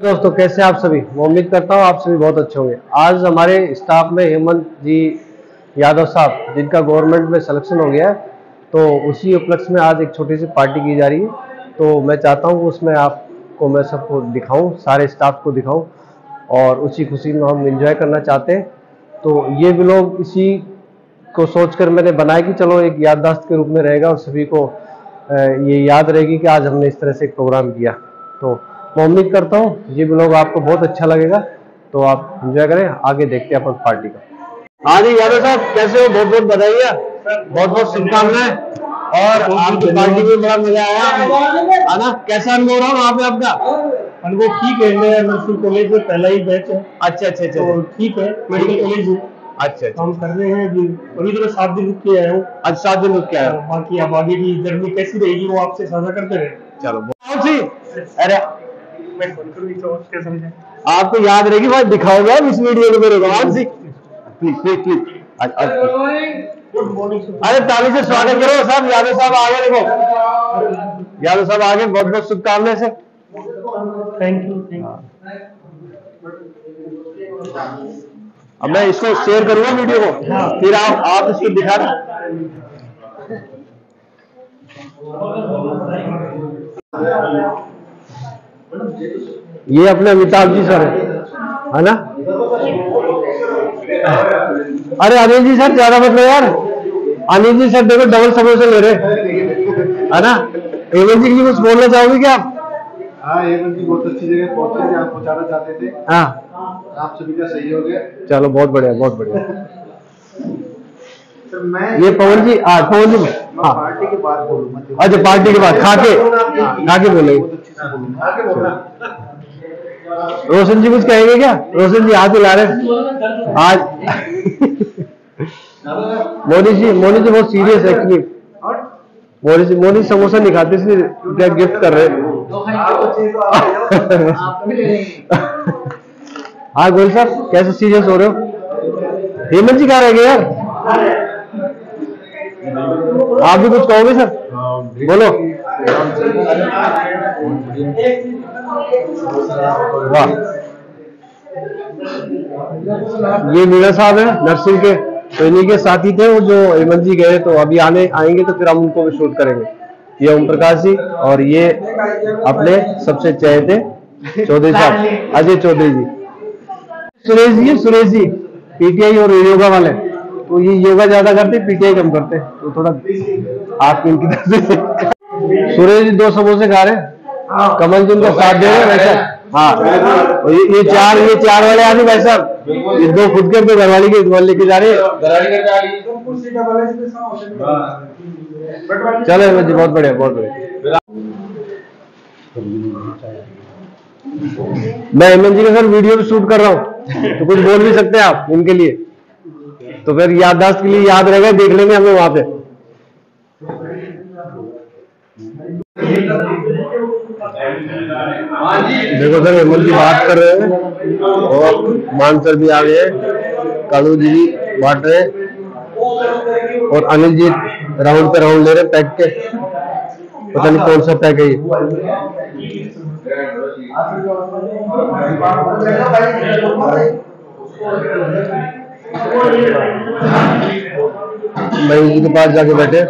दोस्तों, कैसे आप सभी? मैं उम्मीद करता हूँ आप सभी बहुत अच्छे होंगे। आज हमारे स्टाफ में हेमंत जी यादव साहब, जिनका गवर्नमेंट में सिलेक्शन हो गया है तो उसी उपलक्ष्य में आज एक छोटी सी पार्टी की जा रही है। तो मैं चाहता हूँ उसमें आपको मैं सबको दिखाऊँ, सारे स्टाफ को दिखाऊँ, और उसी खुशी में हम इंजॉय करना चाहते हैं। तो ये भी लोग इसी को सोचकर मैंने बनाया कि चलो एक याददाश्त के रूप में रहेगा और सभी को ये याद रहेगी कि आज हमने इस तरह से एक प्रोग्राम किया। तो मैं उम्मीद करता हूँ ये ब्लॉग आपको बहुत अच्छा लगेगा। तो आप एंजॉय करें आगे देखते हैं अपन पार्टी का। हाँ जी यादव साहब कैसे हो? बहुत बहुत बधाई बहुत बहुत शुभकामनाएँ। और आपकी पार्टी में बड़ा मज़ा आया। है ना? कैसा अनुभव रहा वहाँ पे आपका? अनुभव ठीक है मैं नर्सिंग कॉलेज में पहला ही बैच है। अच्छा अच्छा अच्छा। तो ठीक है मेडिकल कॉलेज है अच्छा अच्छा। काम कर रहे हैं अभी। अभी तो मैं सात दिन रुक के आया हूँ। आज सात दिन रुक के आया। और बाकी अब आगे की जर्नी कैसी रहेगी वो आपसे साझा करते रहे। चलो कौन सी अरे आपको याद रहेगी भाई दिखाओगे आप इस वीडियो को मेरे को कौन सी please please please good morning अरे ताली से स्वागत करो साहब यादव साहब आगे देखो। यादव साहब आगे बहुत बहुत शुभकामनाएँ से थैंक यू अब मैं इसको शेयर करूँगा वीडियो को फिर आप आप इसको दिखा ये अपने अमिताभ जी सर है है ना? अरे अनिल जी सर ज़्यादा मत लो यार। अनिल जी सर देखो डबल समोसे ले रहे है ना? हेमंत जी कुछ बोलना चाहोगे क्या आप? हाँ हेमंत जी बहुत अच्छी जगह पहुँचे जहाँ पहुंचाना चाहते थे। हाँ। आप सभी का सहयोग है चलो बहुत बढ़िया बहुत बढ़िया। ये पवन जी हाँ पवन जी हाँ। पार्टी के बाद बोलूँगा अच्छा पार्टी के बाद खाके खाके बोलेंगे आगे बोलना रोशन जी कुछ कहेंगे क्या? रोशन जी हाथ हिला रहे आज मोनी जी मोनी जी बहुत सीरियस है एक्चुअली मोनी जी मोनी समोसा नहीं खाते इसलिए क्या गिफ्ट कर रहे हाँ। गोल साहब कैसे सीरियस हो रहे हो? हेमंत जी कहा रह गए यार? आप भी कुछ कहोगे सर? बोलो। वाह। ये मीणा साहब है नर्सिंग के तो इन्हीं के साथी थे वो जो हेमंत जी गए तो अभी आने आएँगे तो फिर हम उनको भी शूट करेंगे। ये ओम प्रकाश जी और ये अपने सबसे चहेते चौधरी साहब अजय चौधरी जी। सुरेश जी सुरेश जी पीटीआई और योगा वाले। तो ये योगा ज़्यादा करते पीटीआई कम करते तो थोड़ा आप इनकी तरफ़ से सुरेश जी दो समोसे खा रहे हैं? कमल जी उनका साथ दे रहे हैं वैसा? हाँ। ये, ये चार ये चार वाले आदमी भाई साहब ये दो खुद के अपने घरवाली के घर लेके जा रहे चलो हेमंत जी बहुत बढ़िया बहुत बढ़िया। मैं हेमंत जी का सर वीडियो भी शूट कर रहा हूँ तो कुछ बोल भी सकते हैं आप इनके लिए। तो फिर याददाश्त के लिए याद रहेगा, देख लेंगे हमें वहाँ पे। देखो सर हेमंत जी बात कर रहे हैं और मान सर भी आ गए कालू जी बांट रहे और अनिल जी राउंड पे राउंड ले रहे हैं पैक के। पता नहीं कौन सा पैक है ये। मयूर इनके पास जाके बैठे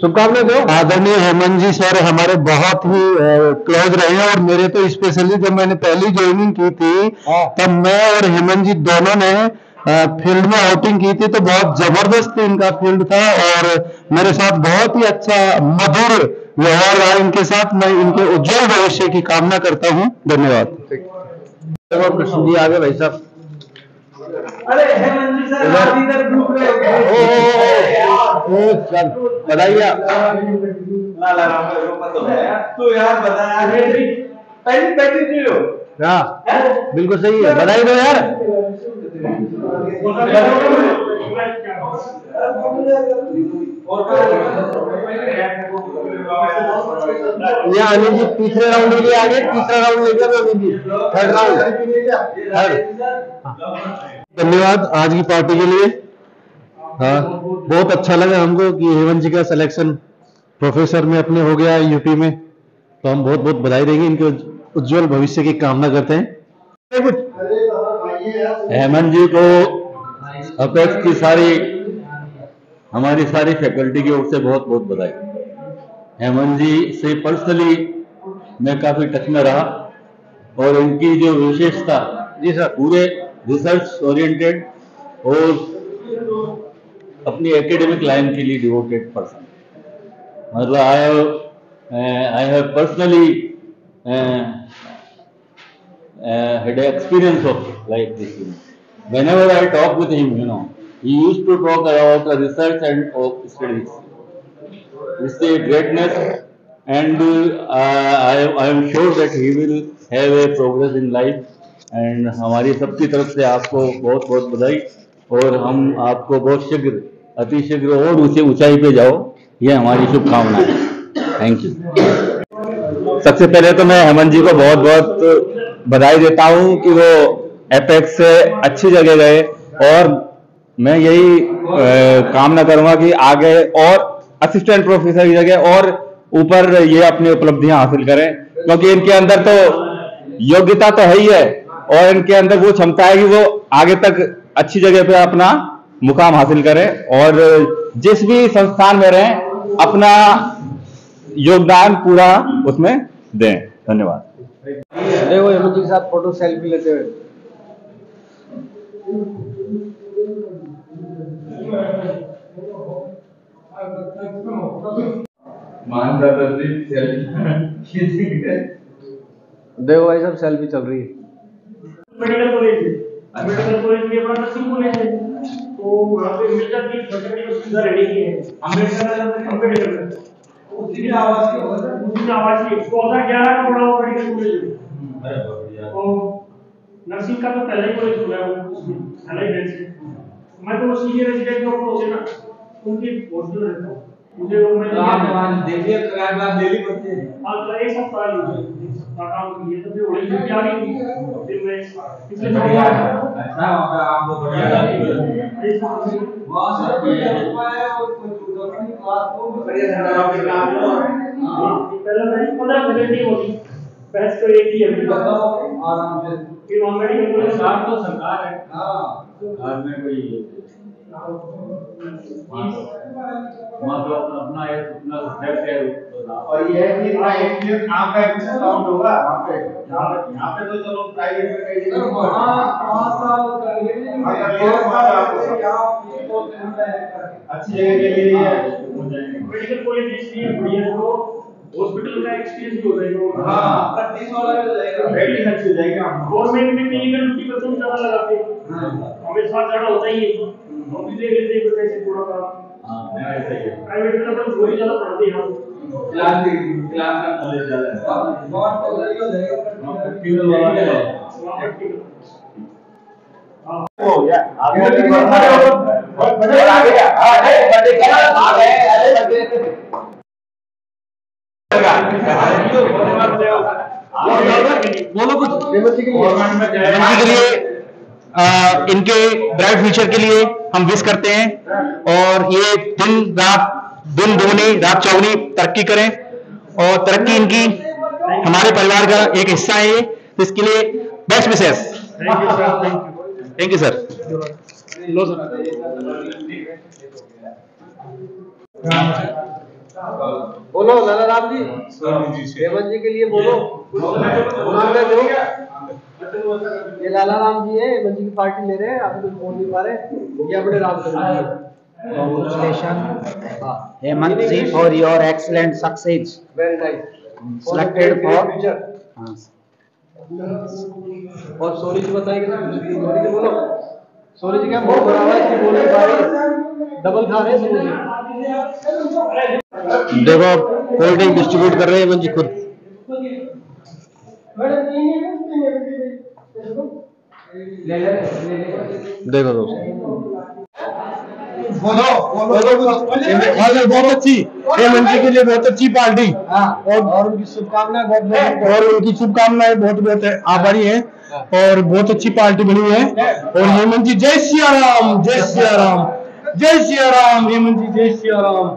शुभकामना दो आदरणीय हेमंत जी सर हमारे बहुत ही क्लोज रहे हैं और मेरे तो स्पेशली जब मैंने पहली ज्वाइनिंग की थी हाँ। तब मैं और हेमंत जी दोनों ने फ़ील्ड में आउटिंग की थी तो बहुत ज़बरदस्त इनका फ़ील्ड था और मेरे साथ बहुत ही अच्छा मधुर व्यवहार रहा इनके साथ। मैं इनके उज्जवल भविष्य की कामना करता हूँ। धन्यवाद। कृष्ण जी आ गए भाई साहब। अरे सर बताइए तो यार बता। यार पहली प्रैक्टिस नहीं लो हाँ बिल्कुल सही है। बधाई दो यार। अनिल जी तीसरे राउंड के लिए आ गए, तीसरा राउंड ले गया अनिल जी थर्ड राउंड धन्यवाद आज की पार्टी के लिए। हाँ बहुत अच्छा लगा हमको कि हेमंत जी का सिलेक्शन प्रोफेसर में अपने हो गया यूपी में। तो हम बहुत बहुत बधाई देंगे, इनके उज्ज- उज्जवल भविष्य की कामना करते हैं। हेमंत जी को अपेक्स की सारी, हमारी सारी फैकल्टी की ओर से बहुत बहुत बधाई। हेमंत जी से पर्सनली मैं काफ़ी टच में रहा और इनकी जो विशेषता, जी सर, पूरे रिसर्च ओरिएंटेड और अपनी एकेडमिक लाइन के लिए डिवोटेड पर्सन मतलब I have I have personally had an experience of like this you know. whenever i talk with him you know he used to talk about the research and of studies it's a greatness and uh, I, I am sure that he will have a progress in life and हमारी सबकी तरफ़ से आपको बहुत बहुत बधाई और हम आपको बहुत शीघ्र अति शीघ्र और ऊँचे ऊंचाई पे जाओ ये हमारी शुभकामनाएँ थैंक यू सबसे पहले तो मैं हेमंत जी को बहुत बहुत बधाई देता हूँ कि वो एपेक्स से अच्छी जगह गए। और मैं यही कामना करूँगा कि आगे और असिस्टेंट प्रोफेसर की जगह और ऊपर ये अपनी उपलब्धियाँ हासिल करें। क्योंकि इनके अंदर तो योग्यता तो है ही है और इनके अंदर वो क्षमता है कि वो आगे तक अच्छी जगह पे अपना मुकाम हासिल करें। और जिस भी संस्थान में रहें, अपना योगदान पूरा उसमें दें। धन्यवाद। देखो हेमंत जी के साथ फ़ोटो सेल्फी लेते हुए। मान देखो भाई सब सेल्फी चल रही है। मेडिकल कॉलेज मेडिकल कॉलेज में अपना नर्सिंग कॉलेज है। तो वहाँ पे मिल जाती है फैकल्टी को सुविधा की है। अंबेडकर में उसी की आवाज़ की उसी की आवाज़ की। चौदह ग्यारह का बड़ा हुआ मेडिकल कॉलेज है तो नर्सिंग का तो पहले ही कॉलेज खुला है पहले ही बेंच है। मैं तो सीनियर रेजिडेंट डॉक्टर होते ना उनकी हॉस्टल रहता हूँ मुझे वो मैं हाँ तो एक सप्ताह ही हुआ। है। एक सप्ताह काम किया तो फिर वही छुट्टी आ गई थी फिर मैं पिछले छुट्टी आ एक सप्ताह पहले मैं पंद्रह फैकल्टी होती। बैच तो एक ही है फिर। वहाँ मेडिकल कॉलेज सरकार तो सरकार है। सरकार में कोई वहाँ तो अपना अपना है अपना सब्जेक्ट है तो और ये है कि इतना एक मिनट काम का एक काउंट होगा? वहाँ पे। यहाँ पे यहाँ पे तो चलो प्राइवेट में कहीं नहीं अच्छी जगह के लिए ये मेडिकल कॉलेज इसलिए बढ़िया है तो। हॉस्पिटल का एक्सपीरियंस भी हो जाएगा हाँ प्रैक्टिस वाला भी हो जाएगा। प्रैक्टिस अच्छी हो जाएगी गवर्नमेंट में क्लिनिकल ड्यूटी पर तुम ज़्यादा लगाते हो हमें साथ जाना होता ही है। हम भी देख लेते हैं कैसे पूरा काम हाँ ऐसा ही है। प्राइवेट में तो अपन थोड़ी ज़्यादा पढ़ते हैं हम। क्लास क्लास का नॉलेज ज़्यादा है। बहुत तो सही हो जाएगा प्रैक्टिकल वाला है। हाँ हो गया। आगे आ गया हाँ। बढ़िया आ गए अरे बढ़िया के लिए इनके ब्राइट फ्यूचर के लिए हम विश करते हैं और ये दिन रात, दिन दुगनी, रात चौगनी तरक्की करें और तरक्की इनकी हमारे परिवार का एक हिस्सा है ये। तो इसके लिए best wishes thank you thank thank you sir low sir बोलो लाला राम जी हेमंत जी के लिए बोलो। ये लाला राम जी है हेमंत जी की पार्टी ले रहे हैं आप कुछ बोल नहीं पा रहे। ये अपने राम हैं। Congratulations, Hemant ji, for your excellent success. Very nice Selected for- हाँ। और सोनी जी बताइए सोनी जी बोलो। सोनी जी क्या बहुत बुरा हुआ इसकी बोल नहीं पा डबल खा रहे हैं सोनी जी। देखो कोल्ड ड्रिंक डिस्ट्रीब्यूट कर रहे हैं हेमंत जी खुद। देखो दोस्तों। बोलो बोलो। बहुत अच्छी। हेमंत जी के लिए बहुत अच्छी पार्टी। और और उनकी शुभकामनाएँ बहुत बहुत और उनकी शुभकामनाएँ बहुत बहुत आभारी है। और बहुत अच्छी पार्टी बनी है। और हेमंत जी जय सिया राम जय सिया राम जय सिया राम हेमंत जी जय सिया राम।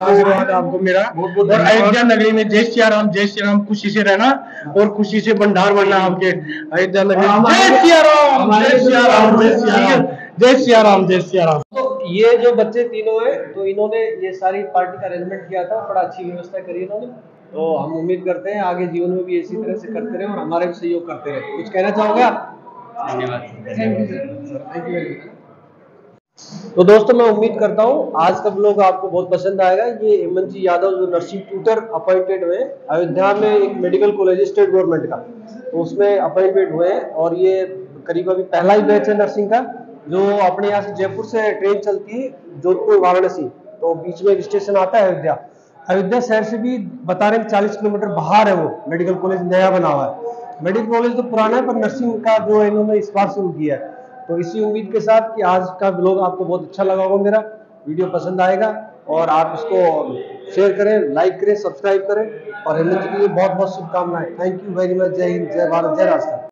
आपको मेरा। और अयोध्या नगरी में जय सिया राम जय सिया राम खुशी से रहना और खुशी से भंडार बनना आपके। अयोध्या नगरी जय सिया राम जय सिया राम जय सिया राम जय सिया राम जय सिया राम तो ये जो बच्चे तीनों हैं तो इन्होंने ये सारी पार्टी का अरेंजमेंट किया था बड़ा अच्छी व्यवस्था करी इन्होंने। तो हम उम्मीद करते हैं आगे जीवन में भी इसी तरह से करते रहे और हमारे भी सहयोग करते रहे। कुछ कहना चाहोगे आप? तो दोस्तों, मैं उम्मीद करता हूँ आज का ब्लॉग आपको बहुत पसंद आएगा। ये हेमंत जी यादव जो नर्सिंग ट्यूटर अपॉइंटेड हुए अयोध्या में एक मेडिकल कॉलेज स्टेट गवर्नमेंट का। तो उसमें अपॉइंटमेंट हुए और ये करीब अभी पहला ही बैच है नर्सिंग का, जो अपने यहाँ से जयपुर से ट्रेन चलती है, जोधपुर, वाराणसी। तो बीच में एक स्टेशन आता है अयोध्या। अयोध्या शहर से भी बता रहे चालीस किलोमीटर बाहर है वो मेडिकल कॉलेज नया बना हुआ है। मेडिकल कॉलेज तो पुराना है, पर नर्सिंग का जो इन्होंने इस बार शुरू किया है। तो इसी उम्मीद के साथ कि आज का ब्लॉग आपको बहुत अच्छा लगा होगा मेरा। वीडियो पसंद आएगा और आप इसको शेयर करें लाइक करें सब्सक्राइब करें और हिंदी के लिए बहुत बहुत शुभकामनाएँ। थैंक यू वेरी मच जय हिंद, जय भारत, जय राष्ट्र